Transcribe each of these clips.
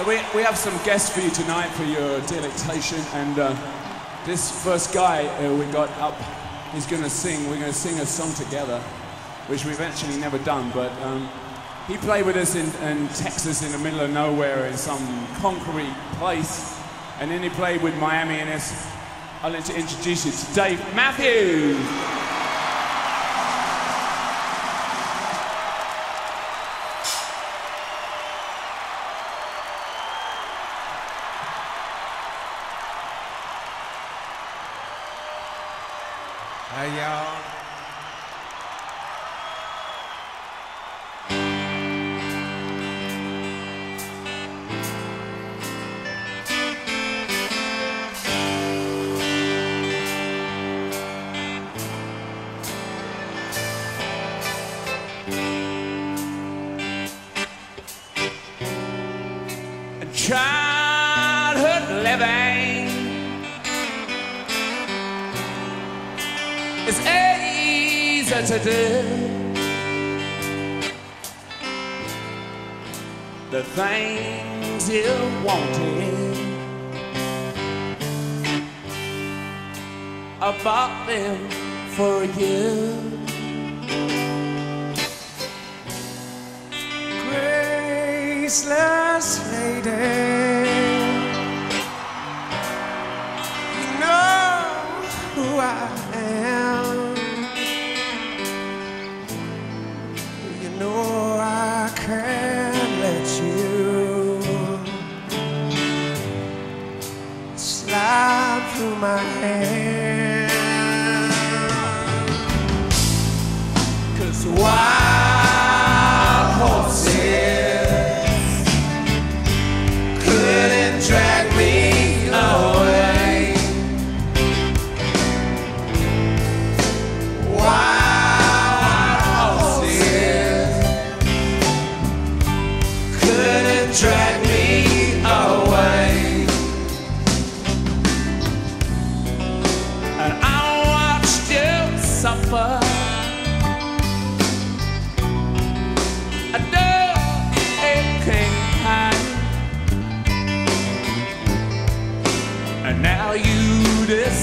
So we, we have some guests for you tonight for your delectation, and uh, this first guy uh, we got up, he's going to sing. We're going to sing a song together, which we've actually never done, but um, he played with us in, in Texas in the middle of nowhere in some concrete place, and then he played with Miami and this. I'll let you introduce you to Dave Matthews. Y'all. Is easy to do. The things you wanted, I bought them for you. Graceless lady. Cause wild horses couldn't drag me away. Wild horses couldn't drag me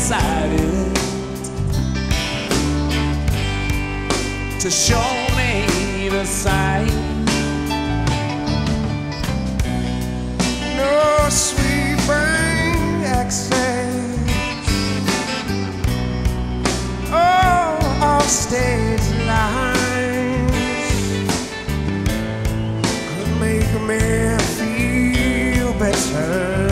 decided to show me the sign. No access. Oh, lines could make me feel better.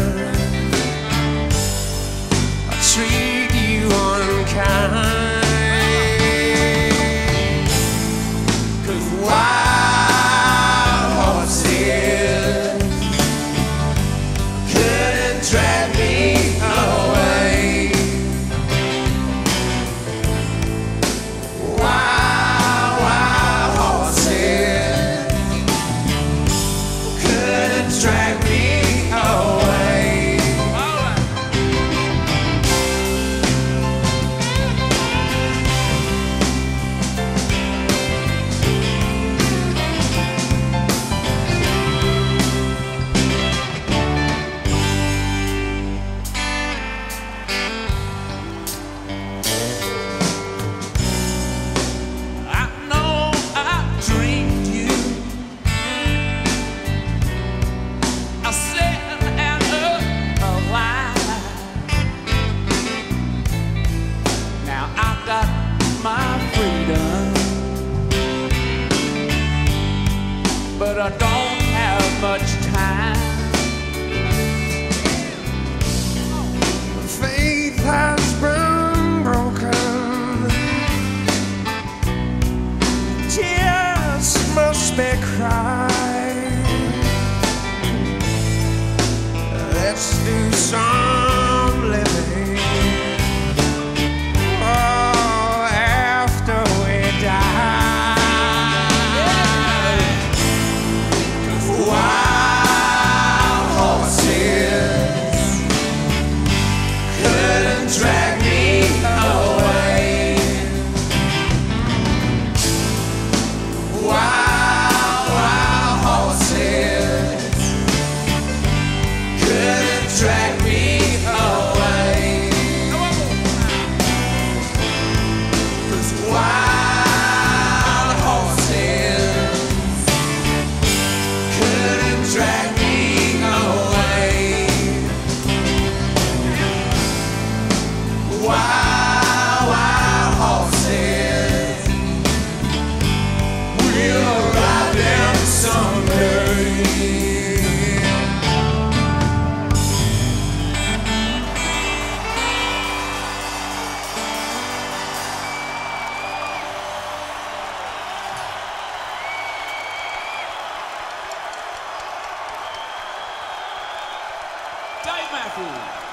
But I don't have much time. Faith Dave Matthews.